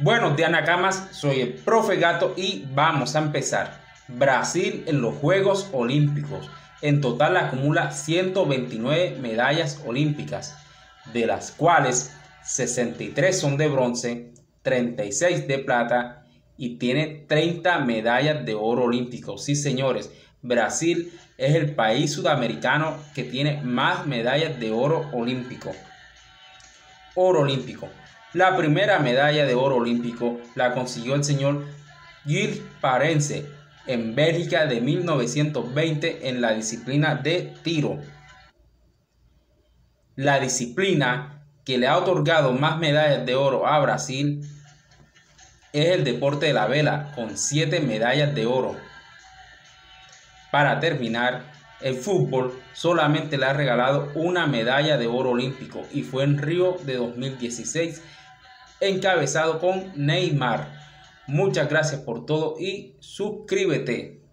Buenos días Nakamas, soy el profe Gato y vamos a empezar. Brasil en los Juegos Olímpicos. En total acumula 129 medallas olímpicas, de las cuales 63 son de bronce, 36 de plata y tiene 30 medallas de oro olímpico. Sí, señores, Brasil es el país sudamericano que tiene más medallas de oro olímpico. Oro olímpico. La primera medalla de oro olímpico la consiguió el señor Gilles Parense en Bélgica de 1920 en la disciplina de tiro. La disciplina que le ha otorgado más medallas de oro a Brasil es el deporte de la vela con 7 medallas de oro. Para terminar, el fútbol solamente le ha regalado una medalla de oro olímpico y fue en Río de 2016 encabezado con Neymar. Muchas gracias por todo y suscríbete.